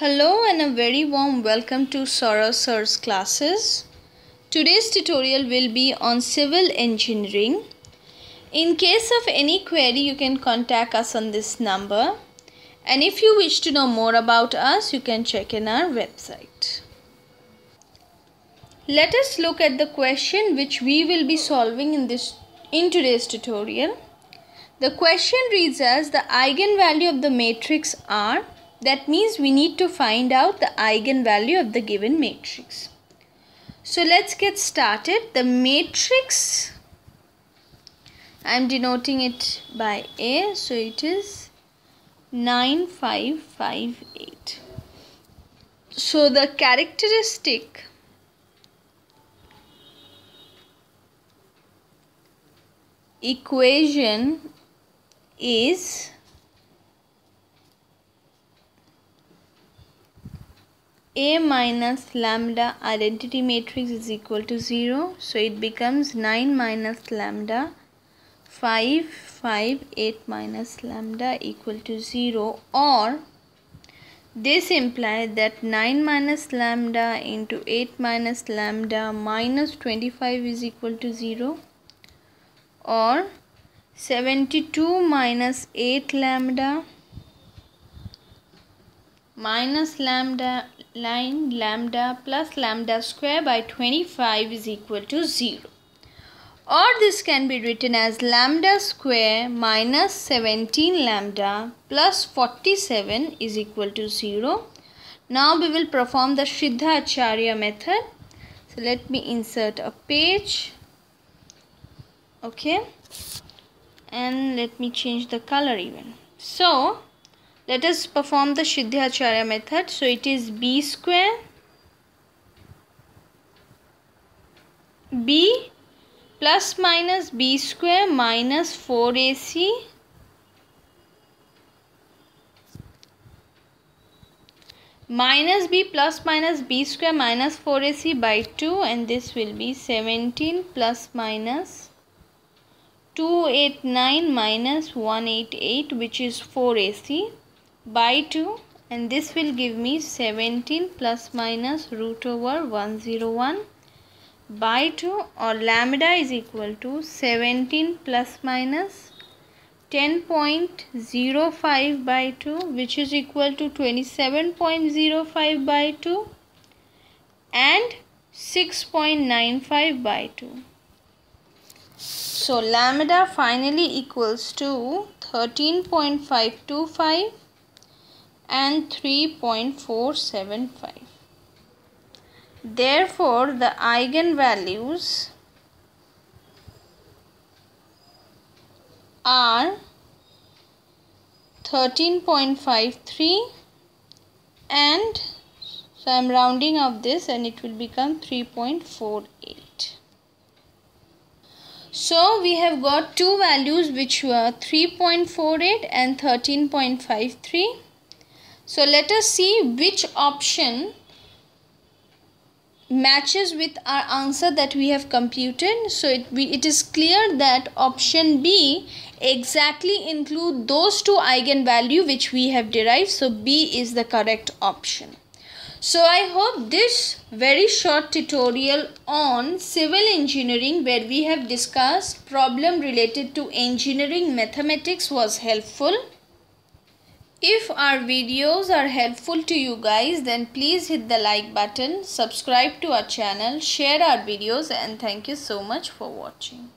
Hello and a very warm welcome to Sourav Sir's classes. Today's tutorial will be on civil engineering. In case of any query, you can contact us on this number. And if you wish to know more about us, you can check in our website. Let us look at the question which we will be solving in this in today's tutorial. The question reads as the eigenvalue of the matrix R. That means we need to find out the eigenvalue of the given matrix. So let's get started. The matrix, I am denoting it by A. So it is 9558. So the characteristic equation is A minus lambda identity matrix is equal to 0. So it becomes 9 minus lambda 5 5 8 minus lambda equal to 0 or this implies that 9 minus lambda into 8 minus lambda minus 25 is equal to 0 or 72 minus 8 lambda minus lambda line lambda plus lambda square by 25 is equal to 0 or this can be written as lambda square minus 17 lambda plus 47 is equal to 0 now we will perform the Shridhar Acharya method. So let me insert a page. Okay. And let me change the color even. So let us perform the Shridharacharya method. So it is b square b plus minus b square minus 4ac minus b plus minus b square minus 4ac by 2 and this will be 17 plus minus 289 minus 188 which is 4AC by 2 and this will give me 17 plus minus root over 101 by 2 or lambda is equal to 17 plus minus 10.05 by 2 which is equal to 27.05 by 2 and 6.95 by 2. So lambda finally equals to 13.525 and 3.475. Therefore, the eigenvalues are 13.53 and so I am rounding up this and it will become 3.48. So we have got two values which were 3.48 and 13.53. So let us see which option matches with our answer that we have computed. So it, we, it is clear that option B exactly include those two eigenvalue which we have derived. So B is the correct option. So I hope this very short tutorial on civil engineering where we have discussed problem related to engineering mathematics was helpful. If our videos are helpful to you guys then please hit the like button, subscribe to our channel, share our videos and thank you so much for watching.